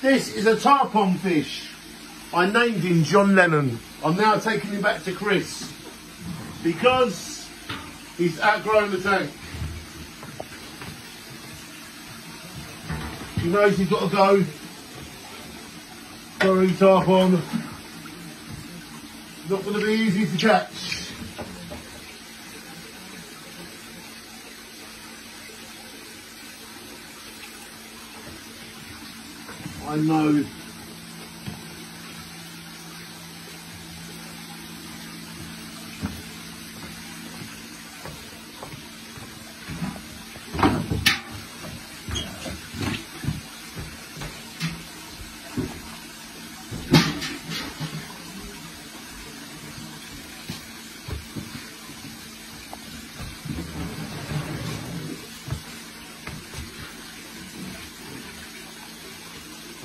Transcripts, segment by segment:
This is a tarpon fish. I named him John Lennon. I'm now taking him back to Chris because he's outgrown the tank. He knows he's got to go. Sorry, tarpon. Not going to be easy to catch. I know.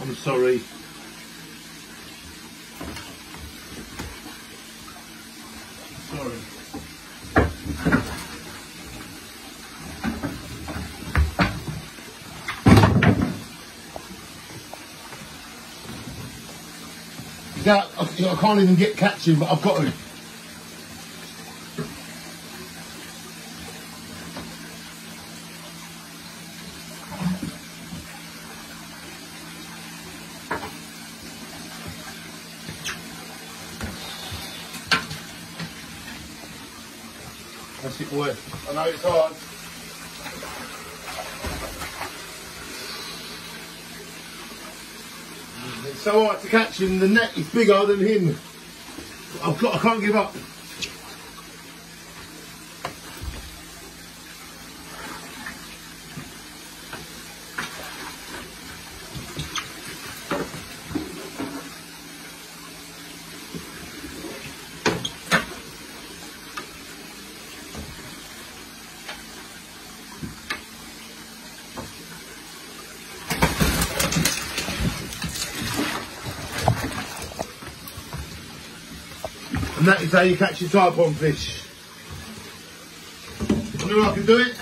I'm sorry. Sorry. I I can't even get catching, but I've got to. That's it, boy. I know it's hard. It's so hard to catch him. The net is bigger than him. I've got. I can't give up. And that is how you catch your tarpon fish. I know I can do it.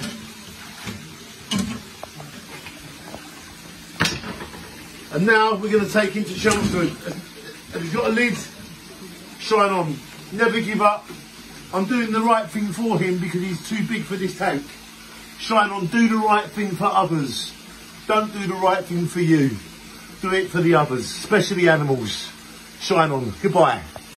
And now we're going to take him to Chelmsford. Have you got a lid? Shine on. Never give up. I'm doing the right thing for him because he's too big for this tank. Shine on. Do the right thing for others. Don't do the right thing for you. Do it for the others, especially animals. Shine on. Goodbye.